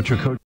what's your code